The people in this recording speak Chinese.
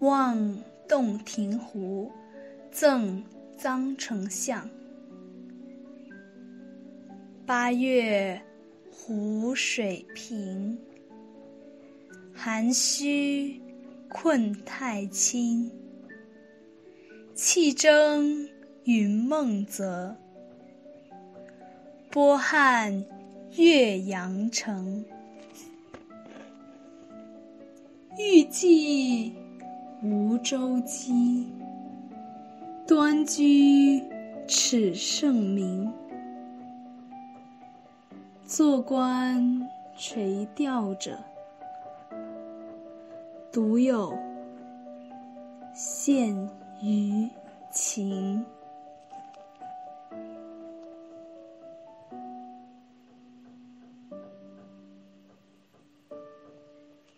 望洞庭湖，赠臧丞相。八月湖水平，涵虚困太清。气蒸云梦泽，波撼岳阳城。欲济无舟楫，端居耻圣明。坐观垂钓者，独有羡鱼情。